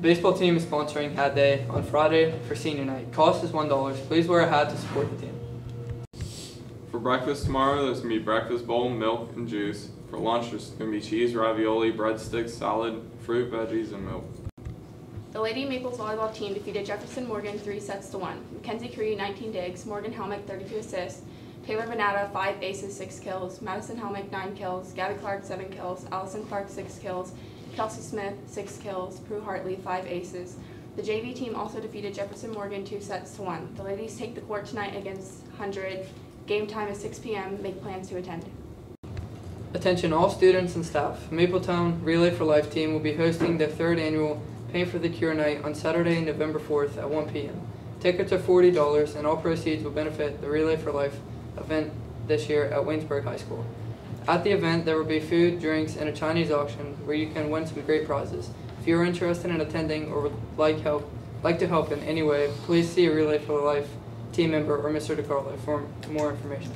The baseball team is sponsoring Hat Day on Friday for senior night. Cost is $1. Please wear a hat to support the team. For breakfast tomorrow, there's gonna be breakfast bowl, milk, and juice. For lunch, there's gonna be cheese, ravioli, breadsticks, salad, fruit, veggies, and milk. The Lady Maples volleyball team defeated Jefferson Morgan three sets to one. Mackenzie Cree, 19 digs, Morgan Helmick, 32 assists, Taylor Benata, 5 aces, 6 kills, Madison Helmick, 9 kills, Gabby Clark, 7 kills, Allison Clark, 6 kills, Kelsey Smith, 6 kills, Prue Hartley, 5 aces. The JV team also defeated Jefferson Morgan two sets to one. The ladies take the court tonight against 100. Game time is 6 p.m. Make plans to attend. Attention all students and staff. Mapletown Relay for Life team will be hosting their third annual Paint for the Cure night on Saturday, November 4th at 1 p.m. Tickets are $40 and all proceeds will benefit the Relay for Life event this year at Waynesburg High School. At the event, there will be food, drinks, and a Chinese auction where you can win some great prizes. If you are interested in attending or would like help, like to help in any way, please see a Relay for Life team member or Mr. DeCarlo for more information.